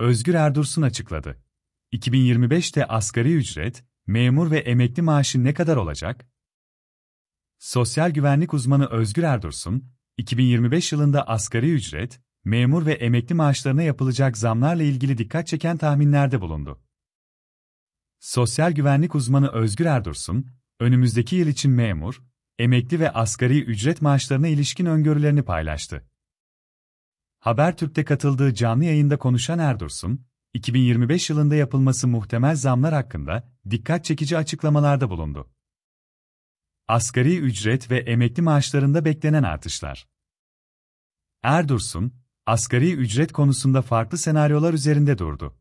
Özgür Erdursun açıkladı. 2025'te asgari ücret, memur ve emekli maaşı ne kadar olacak? Sosyal güvenlik uzmanı Özgür Erdursun, 2025 yılında asgari ücret, memur ve emekli maaşlarına yapılacak zamlarla ilgili dikkat çeken tahminlerde bulundu. Sosyal güvenlik uzmanı Özgür Erdursun, önümüzdeki yıl için memur, emekli ve asgari ücret maaşlarına ilişkin öngörülerini paylaştı. Habertürk'te katıldığı canlı yayında konuşan Erdursun, 2025 yılında yapılması muhtemel zamlar hakkında dikkat çekici açıklamalarda bulundu. Asgari ücret ve emekli maaşlarında beklenen artışlar. Erdursun, asgari ücret konusunda farklı senaryolar üzerinde durdu.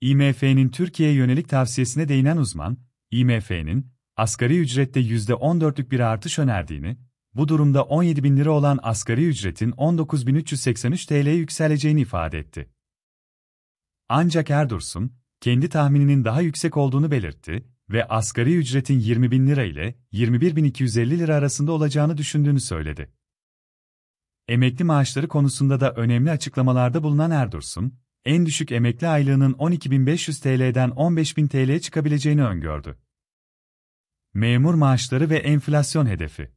IMF'nin Türkiye'ye yönelik tavsiyesine değinen uzman, IMF'nin asgari ücrette %14'lük bir artış önerdiğini, bu durumda 17 bin lira olan asgari ücretin 19.383 TL'ye yükseleceğini ifade etti. Ancak Erdursun, kendi tahmininin daha yüksek olduğunu belirtti ve asgari ücretin 20 bin lira ile 21.250 lira arasında olacağını düşündüğünü söyledi. Emekli maaşları konusunda da önemli açıklamalarda bulunan Erdursun, en düşük emekli aylığının 12.500 TL'den 15.000 TL'ye çıkabileceğini öngördü. Memur maaşları ve enflasyon hedefi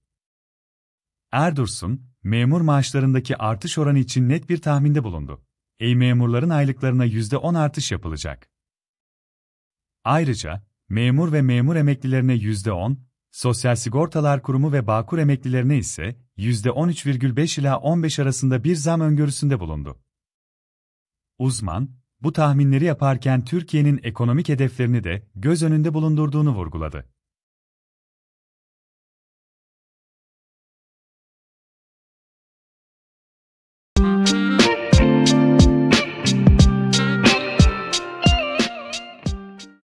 Erdursun, memur maaşlarındaki artış oranı için net bir tahminde bulundu. Ey memurların aylıklarına %10 artış yapılacak. Ayrıca, memur ve memur emeklilerine %10, Sosyal Sigortalar Kurumu ve Bağkur emeklilerine ise %13,5 ila 15 arasında bir zam öngörüsünde bulundu. Uzman, bu tahminleri yaparken Türkiye'nin ekonomik hedeflerini de göz önünde bulundurduğunu vurguladı.